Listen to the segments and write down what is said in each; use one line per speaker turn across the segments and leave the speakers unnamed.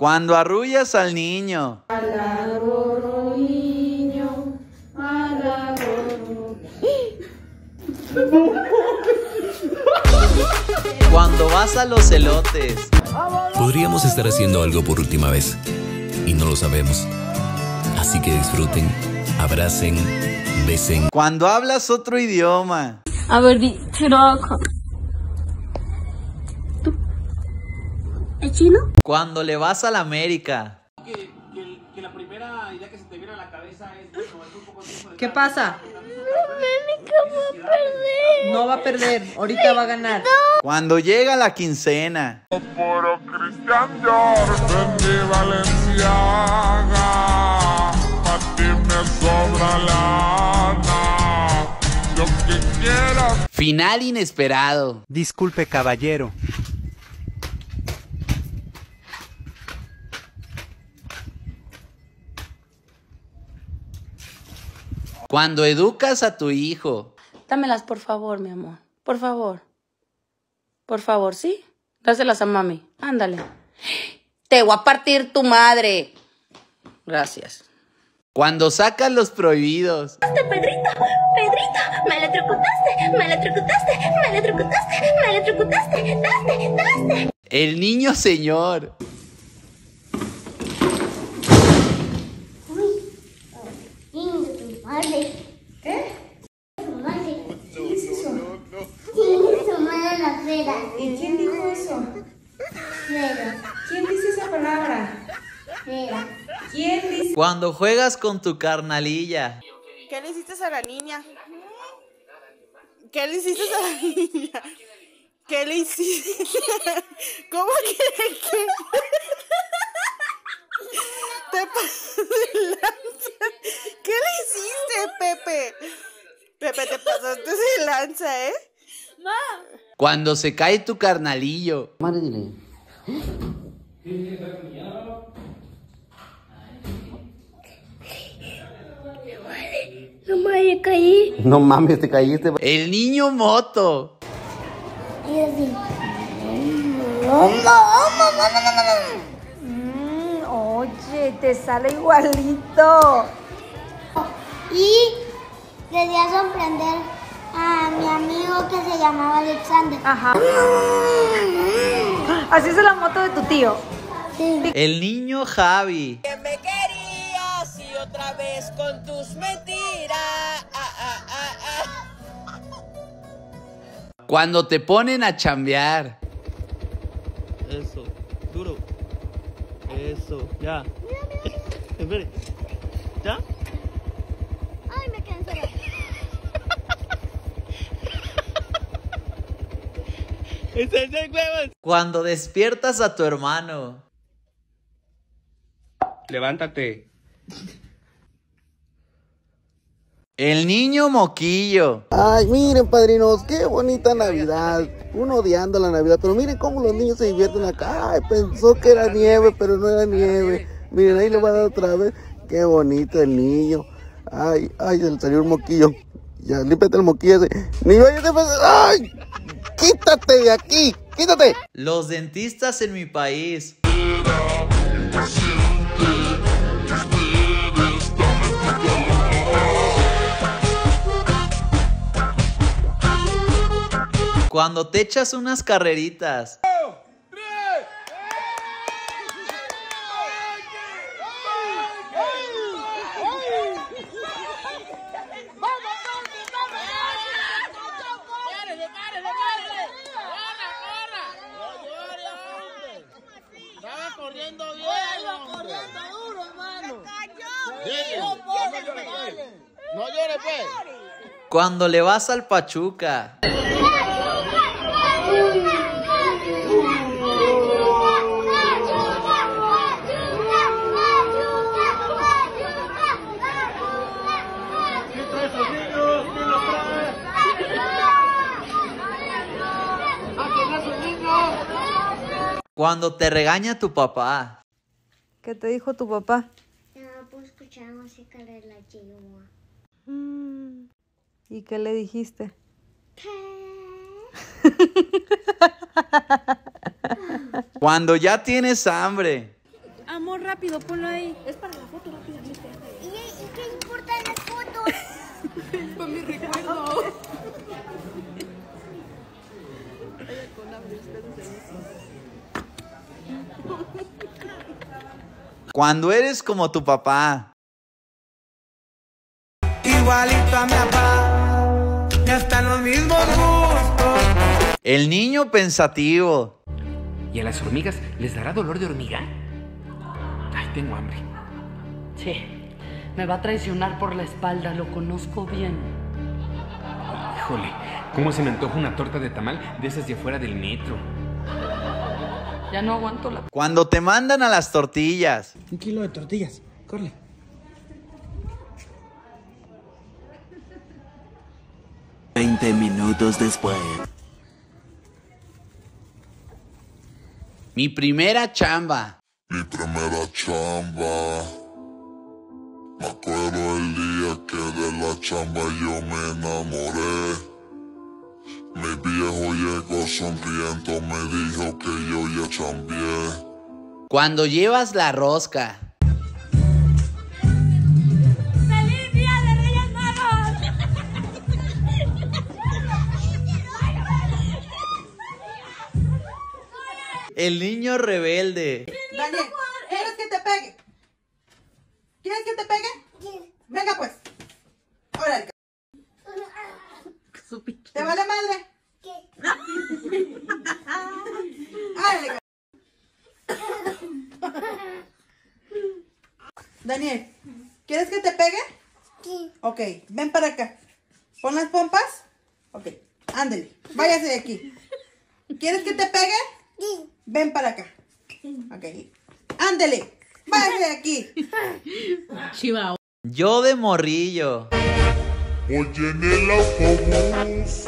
Cuando arrullas al niño. Cuando vas a los elotes.
Podríamos estar haciendo algo por última vez y no lo sabemos. Así que disfruten, abracen, besen.
Cuando hablas otro idioma.
A ver, di ¿Es chino?
Cuando le vas a la América.
¿Qué pasa? No va a perder, ahorita va a ganar.
Cuando llega la quincena.
Cristian Valenciaga, pa' ti me sobra lana, lo que quieras.
Final inesperado.
Disculpe, caballero.
Cuando educas a tu hijo.
Dámelas, por favor, mi amor. Por favor. Por favor, ¿sí? Dáselas a mami. Ándale. Te voy a partir tu madre. Gracias.
Cuando sacas los prohibidos.
Pedrito, Pedrito, me electrocutaste, me electrocutaste, me electrocutaste, me electrocutaste, daste, daste.
El niño señor.
Lindo tu madre. ¿Qué? Tu madre. ¿Qué es eso? Tiene su madre en la fera.
¿Y quién dijo eso?
Fera,
¿Quién dice esa palabra?
fera.
¿Quién dice?
Cuando juegas con tu carnalilla.
¿Qué le hiciste a la niña? ¿Qué le hiciste a la niña? ¿Qué le hiciste? ¿Cómo que? que- Te. ¿Qué le hiciste, Pepe? Pepe, te pasaste de lanza, ¿eh?
Cuando se cae tu carnalillo.
No me caí.
No mames, te caíste.
El niño moto.
Y así. No, no, no, no, no, no, no.
Mm, oye, te sale igualito.
Y quería sorprender a mi amigo que se llamaba Alexander.
Ajá. Así es la moto de tu tío.
Sí.
El niño Javi.
Otra vez con tus mentiras. Ah, ah, ah, ah.
Cuando te ponen a chambear.
Eso, duro. Eso, ya. Espere. ¿Ya?
Ay, me cansé.
Cuando despiertas a tu hermano.
Levántate.
El niño moquillo.
Ay, miren, padrinos, qué bonita Navidad. Uno odiando la Navidad, pero miren cómo los niños se divierten acá. Ay, pensó que era nieve, pero no era nieve. Miren, ahí le va a dar otra vez. Qué bonito el niño. Ay, ay, se le salió un moquillo. Ya, límpete el moquillo ese. Niño, ay, quítate de aquí, quítate.
Los dentistas en mi país. Cuando te echas unas carreritas. Cuando le vas al Pachuca. Cuando te regaña tu papá.
¿Qué te dijo tu papá?
No puedo escuchar música de la chihuahua.
¿Y qué le dijiste?
Cuando ya tienes hambre.
Amor, rápido, ponlo ahí.
¿Y, y qué importan las fotos?
Fue mi recuerdo.
Cuando eres como tu papá.
Igualito a mi papá, ya están los mismos gustos.
El niño pensativo.
¿Y a las hormigas les dará dolor de hormiga? Ay, tengo hambre.
Sí, me va a traicionar por la espalda, lo conozco bien.
Híjole, ¿cómo se me antoja una torta de tamal de esas de afuera del metro?
Ya no aguanto la...
Cuando te mandan a las tortillas.
Un kilo de tortillas, corre.
Veinte minutos después.
Mi primera chamba.
Mi primera chamba. Me acuerdo el día que de la chamba yo me enamoré. Mi viejo llegó sonriendo, me dijo que yo ya chambié.
Cuando llevas la rosca.
¡Feliz Día de Reyes Magos!
El niño rebelde.
Daniel, ¿quieres que te pegue? ¿Quieres que te pegue? Venga pues. Órale. ¿Te vale madre? Órale. Daniel, ¿quieres que te pegue?
Sí.
Ok, ven para acá. Pon las pompas. Ok, ándale, váyase de aquí. ¿Quieres que te pegue?
Sí.
Ven para acá. Ok, ándale, váyase de aquí.
Chihuahua.
Yo de morrillo.
Voy en el autobús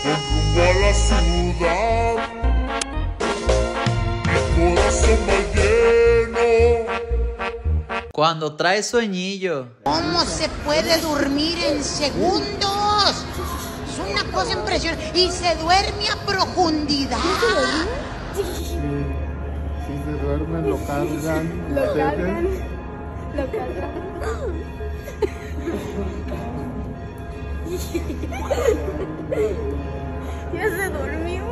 con rumbo a la ciudad. Mi corazón va lleno.
Cuando traes sueñillo.
¿Cómo se puede dormir en segundos? Es una cosa impresionante. Y se duerme a profundidad.
Si se duermen, lo cargan.
Lo cargan. Lo cargan.
Ya se durmió.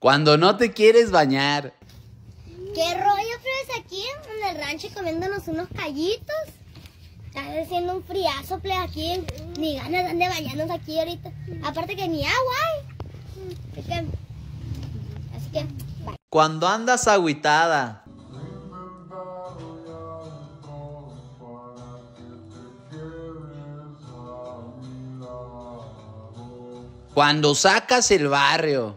Cuando no te quieres bañar.
¿Qué rollo, plebes, aquí en el rancho comiéndonos unos callitos? Está haciendo un friazo, plebes, aquí. Ni ganas dan de bañarnos aquí ahorita. Aparte que ni agua hay. Así que... Así que... bye.
Cuando andas agüitada. Cuando sacas el barrio.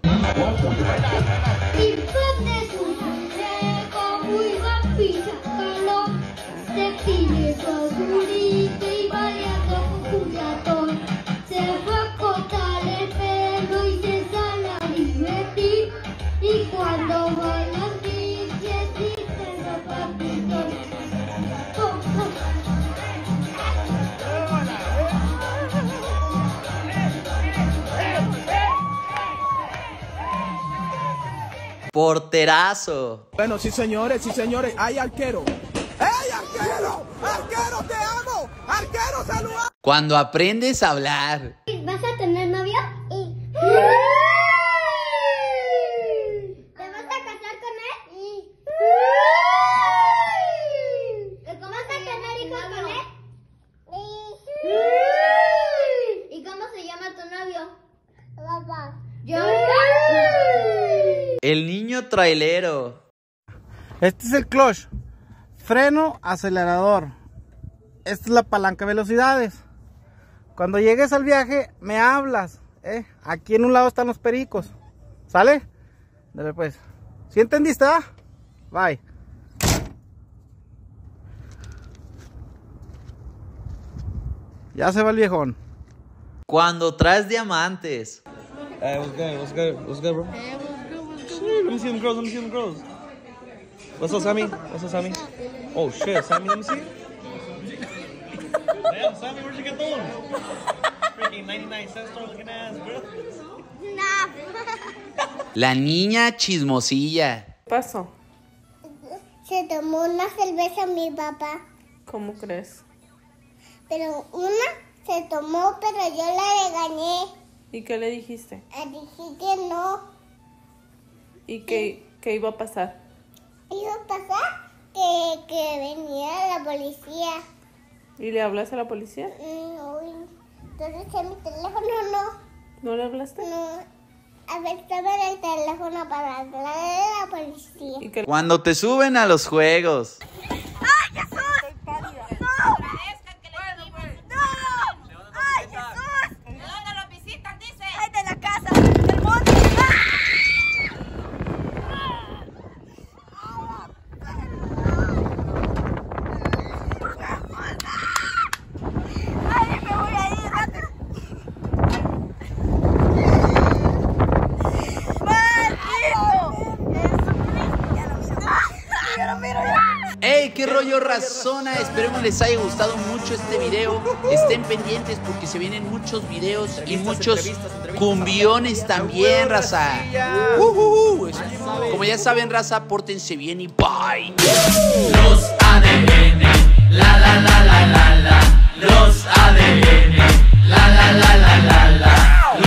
Porterazo.
Bueno, sí señores, sí señores, hay arquero. ¡Ey, arquero! ¡Arquero, te amo! ¡Arquero, saluda!
Cuando aprendes a hablar.
¿Vas a tener novio? ¿Te vas a casar con él? ¿Cómo vas a tener hijos con él? ¿Y cómo se llama tu novio? Papá. ¿Yo?
El niño trailero.
Este es el clutch. Freno, acelerador. Esta es la palanca de velocidades. Cuando llegues al viaje, me hablas. ¿eh? Aquí en un lado están los pericos. ¿Sale? Dale pues. ¿Sí entendiste? ah? Bye. Ya se va el viejón.
Cuando traes diamantes.
Hey, what's good? What's good? What's good, bro? Let me see them girls. Let me see them girls. What's up, Sammy? What's up, Sammy? Oh shit, Sammy, let me see. Damn, Sammy, where'd you get those? Freaking 99 cent store looking ass, bro.
La niña chismosilla.
pasó?
Se tomó una cerveza mi papá,
¿Cómo crees?
pero una se tomó, pero yo la regañé.
¿Y qué le dijiste?
Le dije que no.
¿Y qué, qué iba a pasar?
Iba a pasar que, que venía la policía.
¿Y le hablas a la policía?
Uy. Entonces en mi teléfono no.
¿No le hablaste?
No. A ver, el teléfono para hablar a la policía.
Cuando te suben a los juegos. Radio Razona. Ah, esperemos les haya gustado mucho este video. Estén pendientes porque se vienen muchos videos y muchos cumbiones también, raza. Como ya saben, raza, pórtense bien y bye. Los ADN. La la la la la.